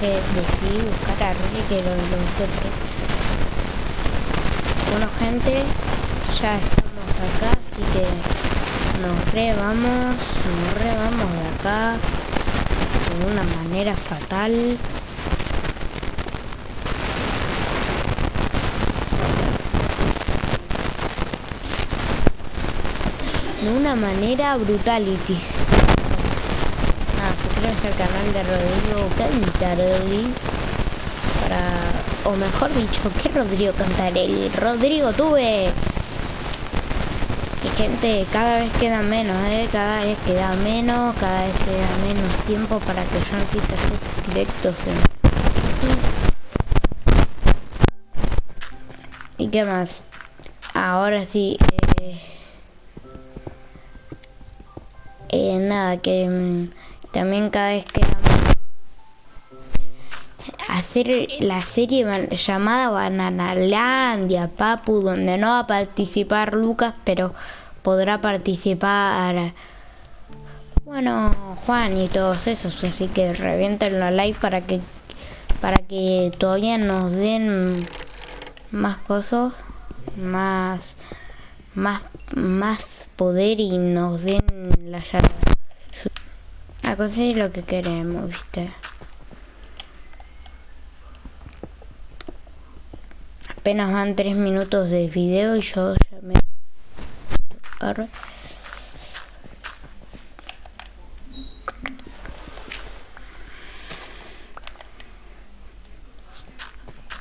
que decidí buscar a Rolly que lo, siempre. Bueno gente, ya estamos acá, así que nos re vamos, nos re vamos de acá de una manera fatal. De una manera brutality. Suscríbanse al canal de Rodrigo Cantarelli. Para. O mejor dicho, ¿qué Rodrigo Cantarelli? Rodrigo tuve. Y gente, cada vez queda menos, ¿eh? Cada vez queda menos, cada vez queda menos tiempo para que yo empiece a hacer directos en... ¿Y qué más? Ahora sí, eh... Eh, nada, que mm, también cada vez menos hacer la serie llamada Bananalandia, Papu, donde no va a participar Lucas, pero podrá participar, bueno, Juan y todos esos, así que revienten la like para que para que todavía nos den más cosas, más más más poder y nos den la llave. A conseguir lo que queremos, ¿viste? apenas van tres minutos de video y yo ya me Arre.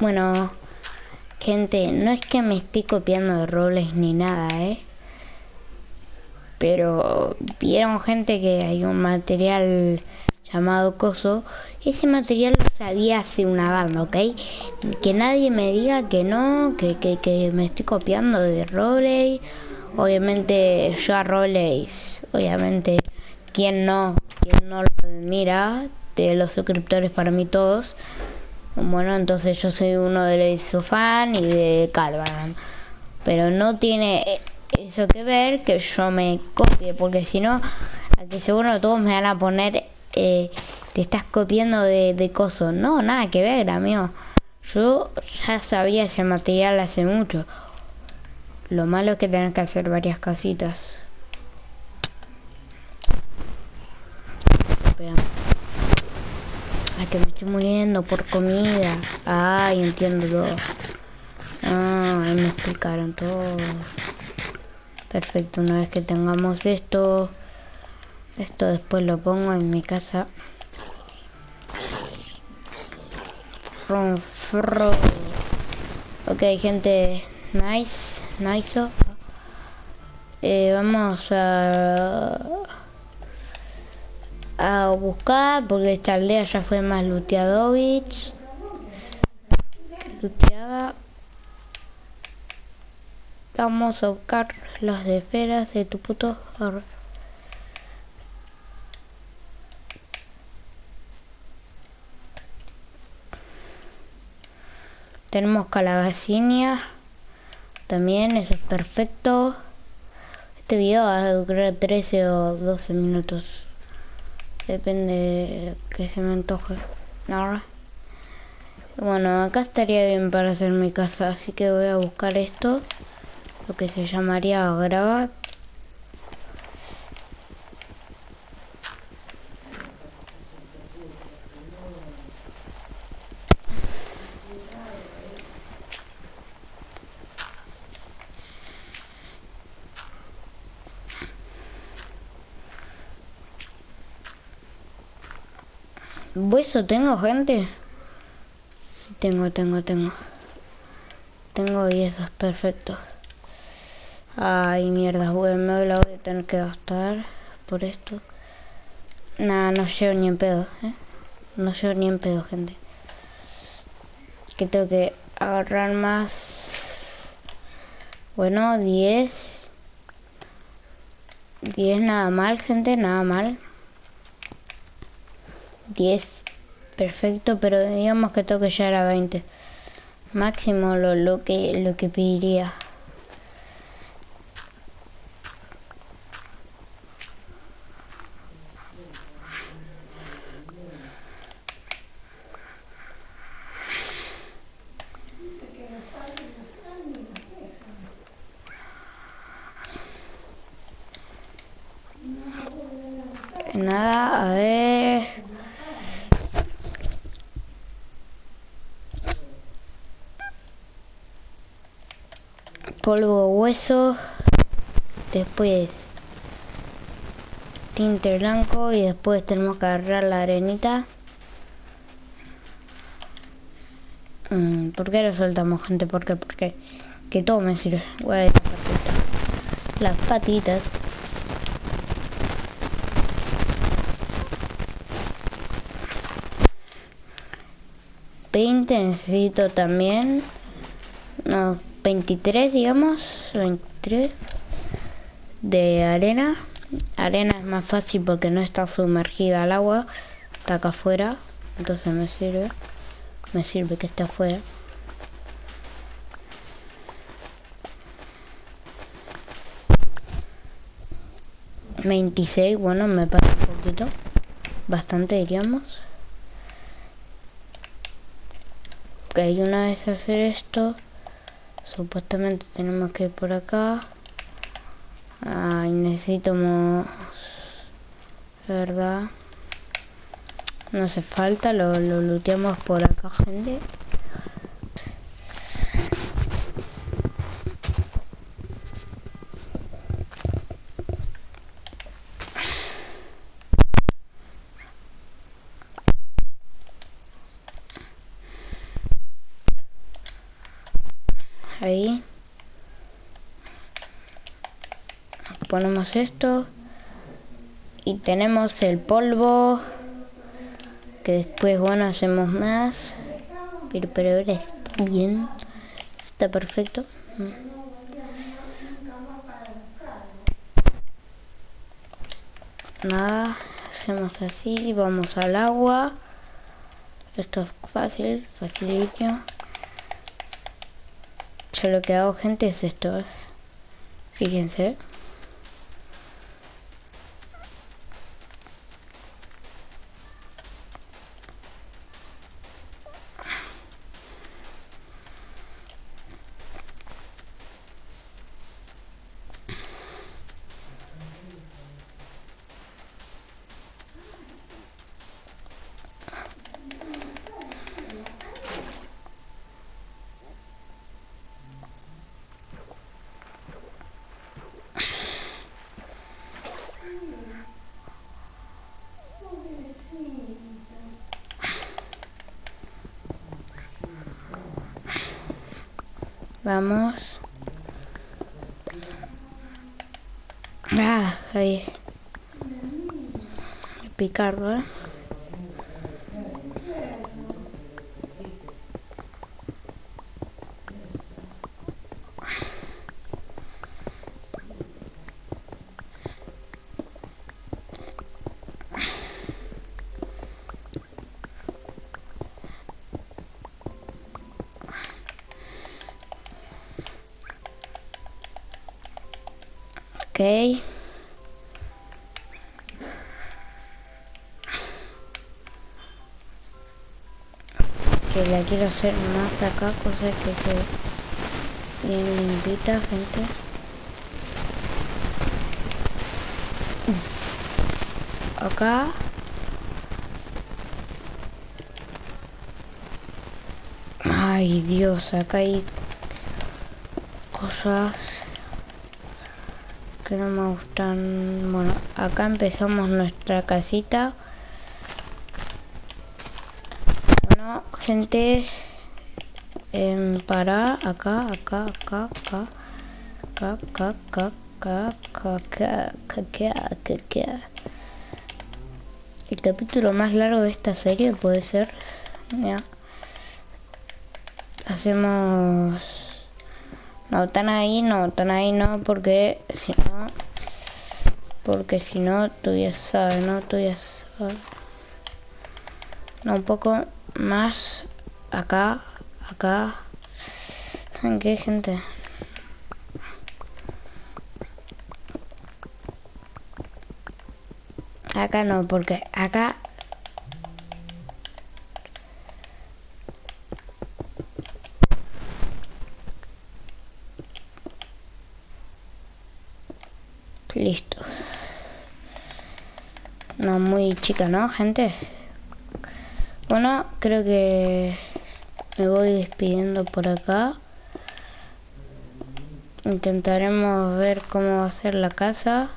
bueno gente no es que me esté copiando de roles ni nada eh pero vieron gente que hay un material llamado coso. Ese material lo sabía hace una banda ok que nadie me diga que no que, que, que me estoy copiando de Roley obviamente yo a Roley obviamente quien no quien no lo mira de los suscriptores para mí todos. Bueno entonces yo soy uno de los fan y de Calvan. Pero no tiene eso que ver que yo me copie porque si no aquí seguro todos me van a poner eh, te estás copiando de, de coso no nada que ver amigo yo ya sabía ese material hace mucho lo malo es que tener que hacer varias casitas. Ay, que me estoy muriendo por comida. Ay, entiendo todo. Ah, ahí me explicaron todo. Perfecto, una vez que tengamos esto, esto después lo pongo en mi casa. Ok, gente, nice, nice. Eh, vamos a a buscar porque esta aldea ya fue más luteadovich luteada vamos a buscar las esferas de tu puto arre. tenemos calabacinia también eso es perfecto. Este video va a durar 13 o 12 minutos depende de que se me antoje ahora bueno acá estaría bien para hacer mi casa así que voy a buscar esto lo que se llamaría grava ¿Hueso tengo, gente? Sí, tengo, tengo, tengo. Tengo y eso es perfecto. Ay, mierda, bueno, me la voy a tener que gastar por esto. Nada, no llevo ni en pedo, ¿eh? No llevo ni en pedo, gente. Que tengo que agarrar más. Bueno, 10. 10 nada mal, gente, nada mal. 10 perfecto pero digamos que tengo que llegar a 20 máximo lo, lo que lo que pediría Nada, a ver. Polvo hueso. Después tinte blanco y después tenemos que agarrar la arenita. Mm, ¿Por qué lo soltamos, gente? ¿Por qué? Porque que todo me sirve. Voy las patitas. Necesito también. No, 23 digamos. 23 de arena. Arena es más fácil porque no está sumergida al agua. Está acá afuera. Entonces me sirve. Me sirve que esté afuera. 26, bueno, me parece un poquito. Bastante diríamos. Ok, una vez hacer esto, supuestamente tenemos que ir por acá. Ay, necesitamos... ¿Verdad? No hace falta, lo, lo por acá, gente. Ahí. Ponemos esto. Y tenemos el polvo que después bueno hacemos más. Pero pero ahora está bien. Está perfecto. Nada hacemos así vamos al agua. Esto es fácil facilito lo que hago gente es esto fíjense Vamos. Ah, ahí. Picardo, ¿eh? Que la quiero hacer más acá, cosa que se bien limpita, gente. Acá. Ay, Dios, acá hay cosas no me gustan. Bueno, acá empezamos nuestra casita. Bueno, gente, eh, para acá, acá, acá, acá, acá, acá, acá, acá, acá, acá, acá, acá. El capítulo más largo de esta serie puede ser. Ya. Hacemos no, están ahí, no, están ahí no, porque si no, porque si no, tú ya sabes, ¿no? Tú ya sabes. No, un poco más acá, acá. ¿Saben qué, gente? Acá no, porque acá chica, ¿no, gente? Bueno, creo que me voy despidiendo por acá. Intentaremos ver cómo va a ser la casa.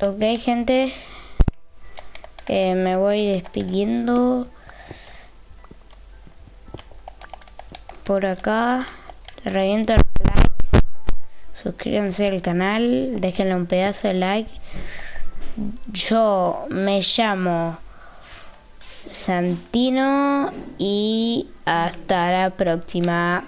Ok, gente. Eh, me voy despidiendo. Por acá. Reviento el like. Suscríbanse al canal. Déjenle un pedazo de like. Yo me llamo Santino y hasta la próxima.